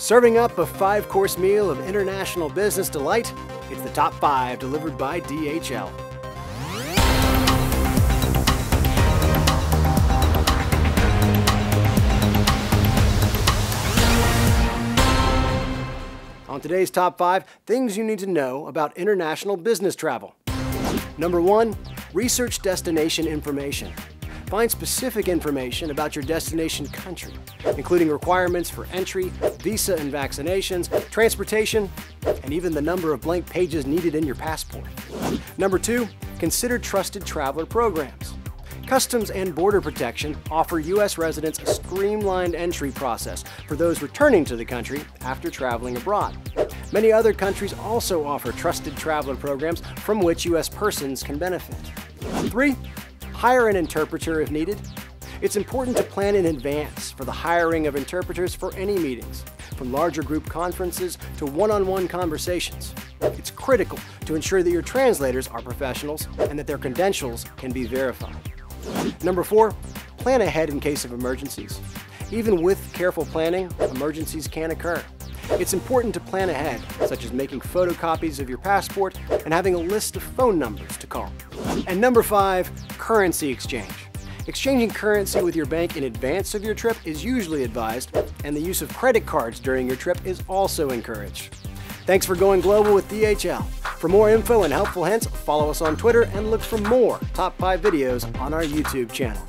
Serving up a five course meal of international business delight, it's the top five delivered by DHL. On today's top five, things you need to know about international business travel. Number one, research destination information. Find specific information about your destination country, including requirements for entry, visa and vaccinations, transportation, and even the number of blank pages needed in your passport. Number two, consider trusted traveler programs. Customs and Border Protection offer U.S. residents a streamlined entry process for those returning to the country after traveling abroad. Many other countries also offer trusted traveler programs from which U.S. persons can benefit. Three, Hire an interpreter if needed. It's important to plan in advance for the hiring of interpreters for any meetings, from larger group conferences to one-on-one conversations. It's critical to ensure that your translators are professionals and that their credentials can be verified. Number four, plan ahead in case of emergencies. Even with careful planning, emergencies can occur. It's important to plan ahead, such as making photocopies of your passport and having a list of phone numbers to call. And number five, currency exchange. Exchanging currency with your bank in advance of your trip is usually advised, and the use of credit cards during your trip is also encouraged. Thanks for going global with DHL. For more info and helpful hints, follow us on Twitter and look for more top 5 videos on our YouTube channel.